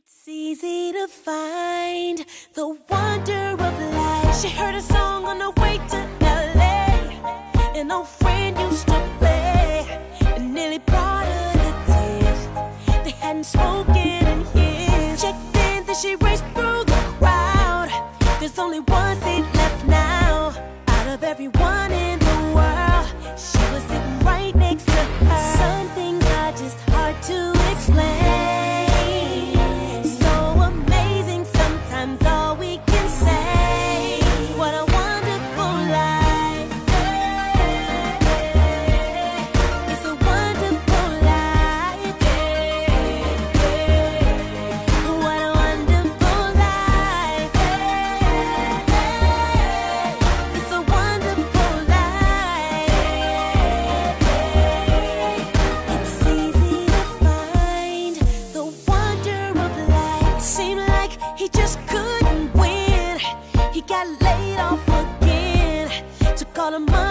It's easy to find the wonder of life. She heard a song on the way to LA. An old friend used to play. It nearly brought her to tears. They hadn't spoken in years. Checked in, then she raced through the crowd. There's only one seat left now. Out of everyone couldn't win.